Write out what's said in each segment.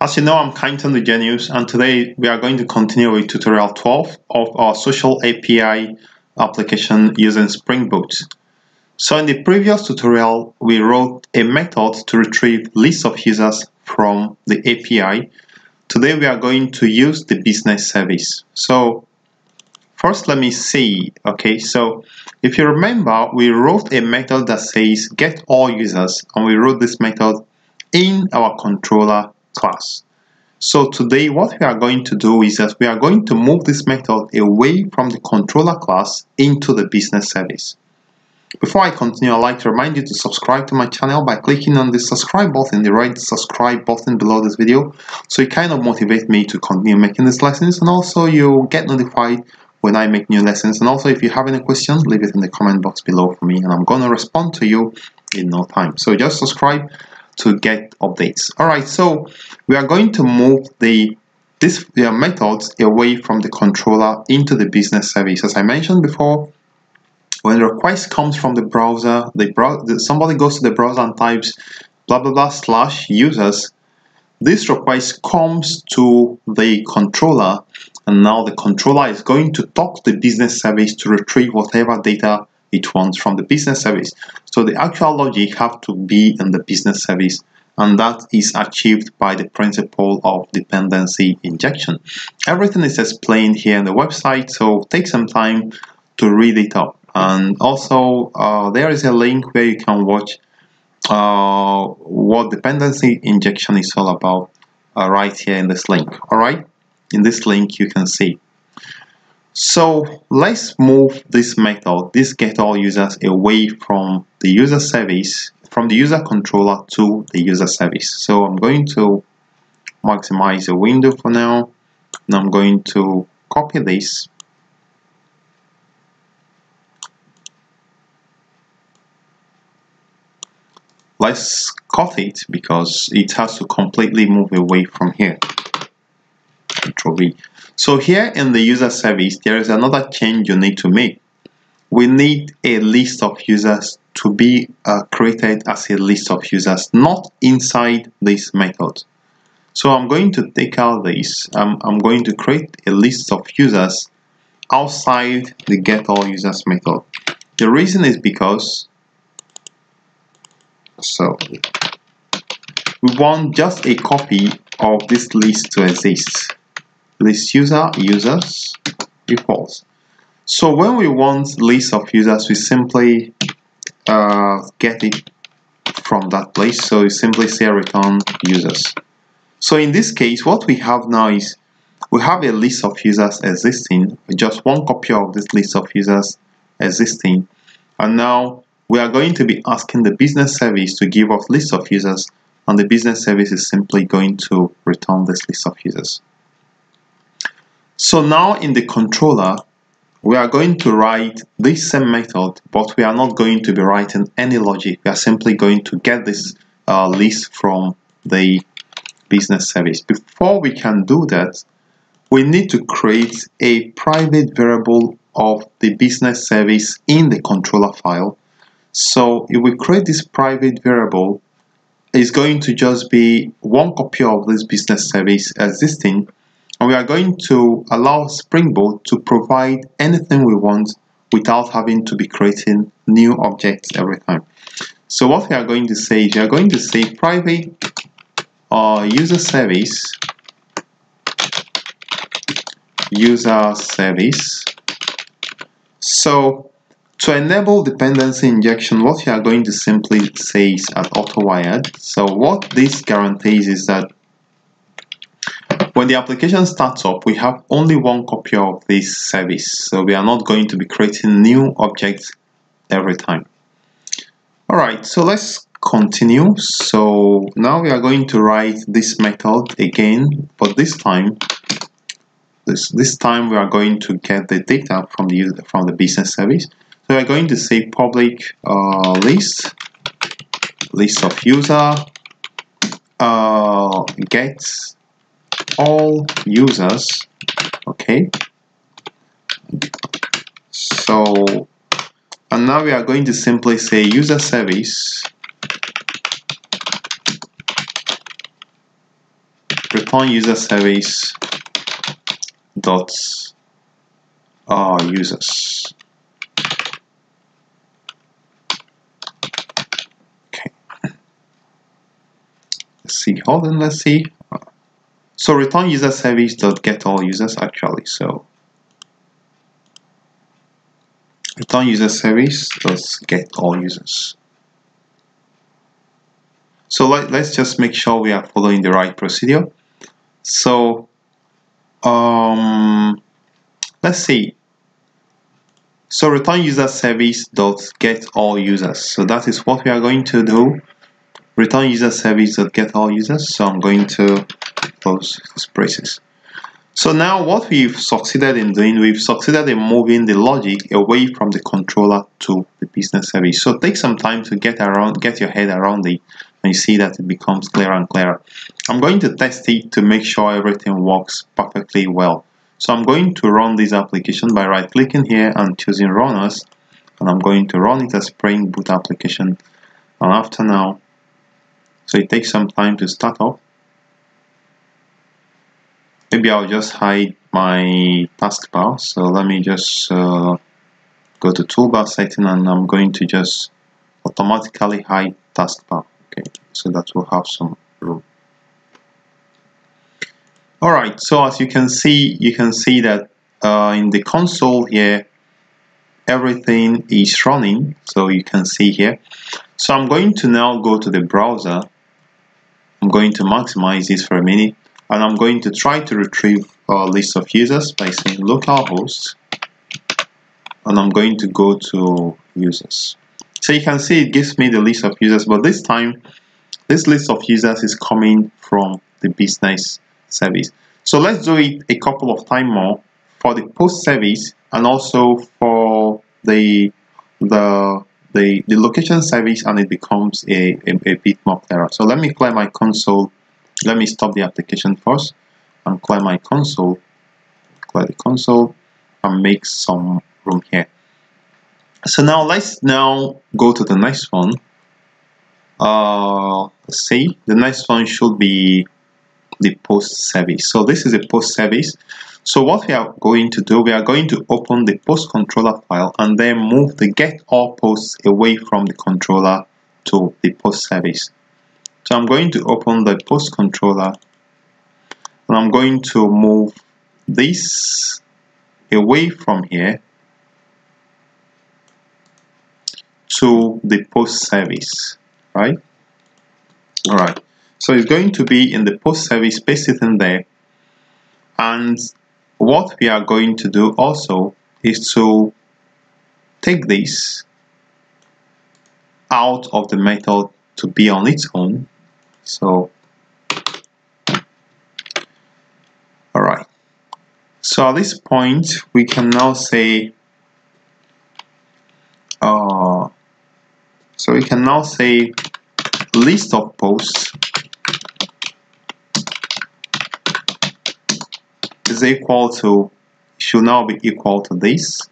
As you know, I'm Kindson the Genius, and today we are going to continue with tutorial 12 of our social API application using Spring Boot. So in the previous tutorial, we wrote a method to retrieve lists of users from the API. Today we are going to use the business service. So first let me see, okay, so if you remember, we wrote a method that says get all users, and we wrote this method in our controller class. So today what we are going to do is that we are going to move this method away from the controller class into the business service. Before I continue, I'd like to remind you to subscribe to my channel by clicking on the subscribe button, the red subscribe button below this video, so it kind of motivates me to continue making these lessons and also you'll get notified when I make new lessons. And also if you have any questions, leave it in the comment box below for me and I'm going to respond to you in no time. So just subscribe to get updates. Alright, so we are going to move the this methods away from the controller into the business service. As I mentioned before, when the request comes from the browser, the brow somebody goes to the browser and types blah blah blah slash users. This request comes to the controller, and now the controller is going to talk to the business service to retrieve whatever data it wants from the business service. So the actual logic have to be in the business service and that is achieved by the principle of dependency injection. Everything is explained here in the website, so take some time to read it up. And also, uh, there is a link where you can watch uh, what dependency injection is all about uh, right here in this link. All right, in this link you can see. So let's move this method, this get all users away from the user service, from the user controller to the user service. So I'm going to maximize the window for now. And I'm going to copy this. Let's cut it because it has to completely move away from here. Control V. So here in the user service, there is another change you need to make. We need a list of users to be uh, created as a list of users, not inside this method. So I'm going to take out this. Um, I'm going to create a list of users outside the get all users method. The reason is because so we want just a copy of this list to exist list user users equals. So when we want list of users, we simply uh, get it from that place. So we simply say return users. So in this case, what we have now is we have a list of users existing, just one copy of this list of users existing. And now we are going to be asking the business service to give us list of users and the business service is simply going to return this list of users. So now in the controller, we are going to write this same method, but we are not going to be writing any logic. We are simply going to get this uh, list from the business service. Before we can do that, we need to create a private variable of the business service in the controller file. So if we create this private variable, it's going to just be one copy of this business service existing and we are going to allow Spring Boot to provide anything we want without having to be creating new objects every time. So what we are going to say is we are going to say private uh, user service user service. So to enable dependency injection, what you are going to simply say is at auto wired. So what this guarantees is that when the application starts up, we have only one copy of this service. So we are not going to be creating new objects every time. All right, so let's continue. So now we are going to write this method again, but this time, this, this time we are going to get the data from the user, from the business service. So we're going to say public uh, list, list of user, uh, gets all users okay so and now we are going to simply say user service return user service dot uh, users. Okay. Let's see. Hold on. Let's see. So return user service dot get all users actually. So return user service dot get all users. So let, let's just make sure we are following the right procedure. So um, let's see. So return user service dot get all users. So that is what we are going to do. Return user service dot get all users. So I'm going to close these braces. So now what we've succeeded in doing, we've succeeded in moving the logic away from the controller to the business service. So take some time to get around, get your head around it, and you see that it becomes clearer and clearer. I'm going to test it to make sure everything works perfectly well. So I'm going to run this application by right clicking here and choosing run as and I'm going to run it as Spring Boot application and after now so it takes some time to start up maybe I'll just hide my taskbar so let me just uh, go to toolbar setting and I'm going to just automatically hide taskbar okay so that will have some room. All right so as you can see you can see that uh, in the console here everything is running. So you can see here. So I'm going to now go to the browser I'm going to maximize this for a minute and I'm going to try to retrieve a list of users by saying localhost and I'm going to go to users so you can see it gives me the list of users but this time this list of users is coming from the business service. So let's do it a couple of times more for the post service and also for the the the, the location service and it becomes a, a, a bit more clearer. So let me clear my console. Let me stop the application first and clear my console. Clear the console and make some room here. So now let's now go to the next one. Uh, see, the next one should be the post service. So this is a post service. So what we are going to do, we are going to open the post controller file and then move the get all posts away from the controller to the post service. So I'm going to open the post controller and I'm going to move this away from here to the post service, right? All right. So it's going to be in the post service, paste it in there. And what we are going to do also is to take this out of the method to be on its own. So, all right. So at this point, we can now say, uh, so we can now say list of posts is equal to should now be equal to this.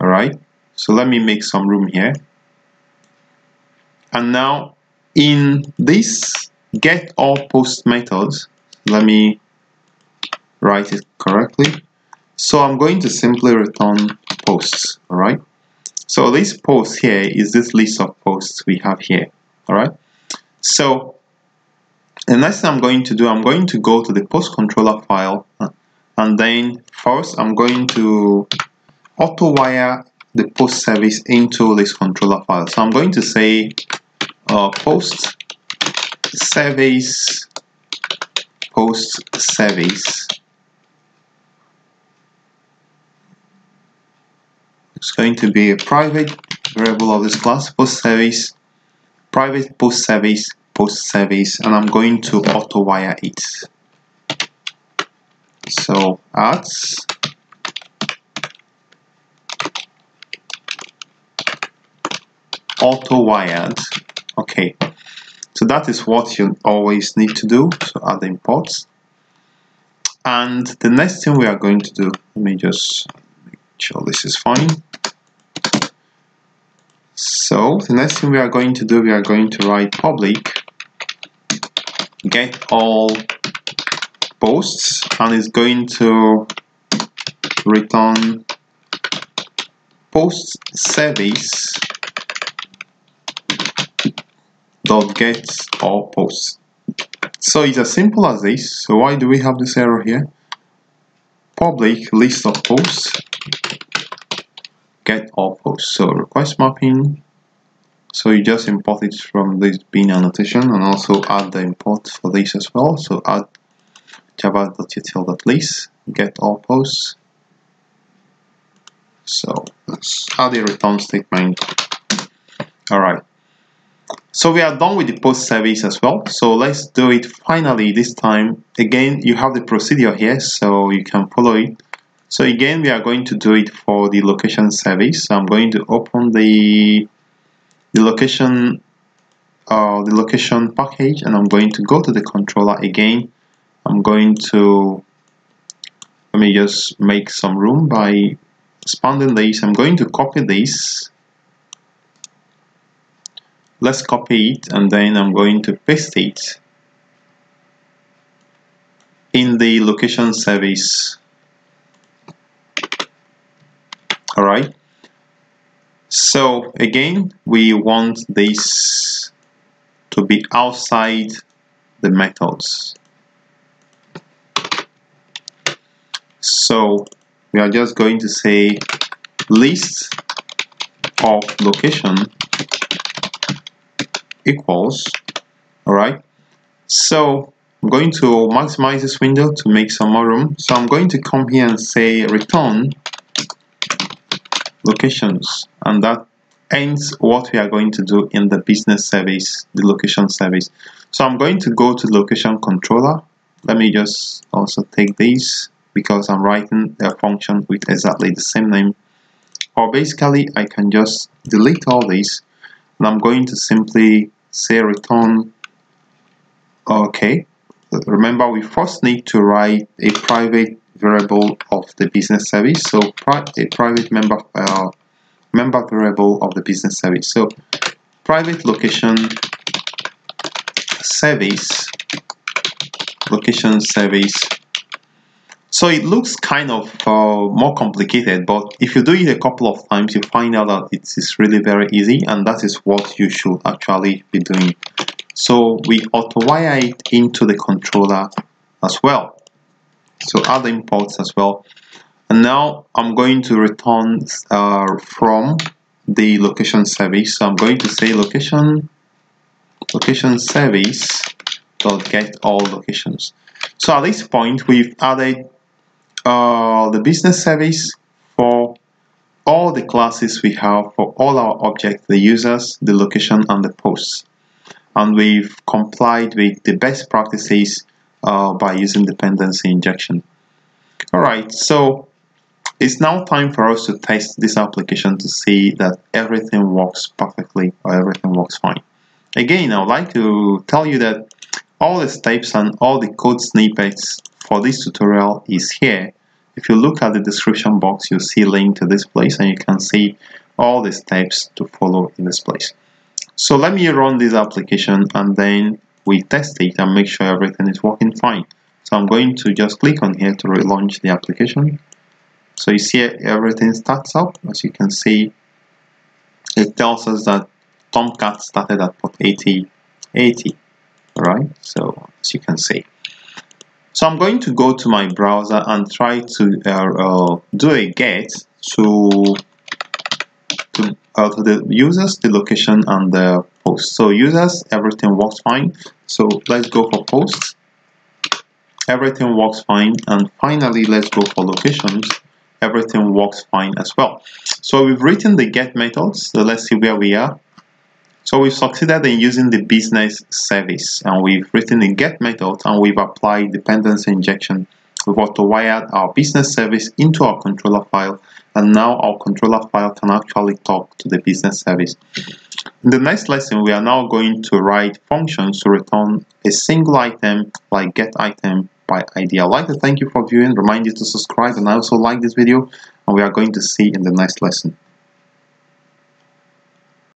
All right. So let me make some room here. And now in this get all post methods let me write it correctly. So I'm going to simply return posts. All right. So this post here is this list of posts we have here. All right. So the next thing I'm going to do, I'm going to go to the post controller file and then first I'm going to auto wire the post service into this controller file. So I'm going to say uh, post service post service it's going to be a private variable of this class post service private post service post service and I'm going to auto wire it. So ads. Auto wired. Okay. So that is what you always need to do. So add imports. And the next thing we are going to do let me just make sure this is fine. So the next thing we are going to do we are going to write public get all posts. And it's going to return post service dot get all posts. So it's as simple as this. So why do we have this error here? Public list of posts. Get all posts. So request mapping so you just import it from this bind annotation and also add the import for this as well. So add java.util.list get all posts. So let's add a return statement. All right. So we are done with the post service as well. So let's do it finally this time. Again you have the procedure here so you can follow it. So again we are going to do it for the location service. So I'm going to open the the location uh, the location package and I'm going to go to the controller again. I'm going to let me just make some room by expanding this. I'm going to copy this. Let's copy it and then I'm going to paste it in the location service alright so again we want this to be outside the methods so we are just going to say list of location equals alright? So I'm going to maximize this window to make some more room. So I'm going to come here and say return locations and that ends what we are going to do in the business service the location service. So I'm going to go to location controller. Let me just also take these because I'm writing a function with exactly the same name. Or basically I can just delete all these and I'm going to simply say return okay remember we first need to write a private variable of the business service. So a private member uh, member variable of the business service. So private location service location service. So it looks kind of uh, more complicated but if you do it a couple of times you find out that it is really very easy and that is what you should actually be doing. So we auto wire it into the controller as well. So add imports as well and now I'm going to return uh, from the location service. So I'm going to say location location service dot get all locations. So at this point we've added uh, the business service for all the classes we have for all our objects the users the location and the posts. And we've complied with the best practices uh, by using dependency injection. Alright, so it's now time for us to test this application to see that everything works perfectly or everything works fine. Again, I would like to tell you that all the steps and all the code snippets for this tutorial is here. If you look at the description box, you'll see link to this place and you can see all the steps to follow in this place. So let me run this application and then we test it and make sure everything is working fine. So I'm going to just click on here to relaunch the application. So you see everything starts up. As you can see, it tells us that Tomcat started at port 80, 80, right? So as you can see. So I'm going to go to my browser and try to uh, uh, do a get to to, uh, to the users, the location, and the post. So users, everything works fine. So let's go for posts. Everything works fine. And finally, let's go for locations. Everything works fine as well. So we've written the get methods. So let's see where we are. So we've succeeded in using the business service and we've written the get method and we've applied dependency injection. We've auto wired our business service into our controller file and now our controller file can actually talk to the business service. In the next lesson, we are now going to write functions to return a single item like get item by ID. I'd like to thank you for viewing, remind you to subscribe and I also like this video and we are going to see in the next lesson.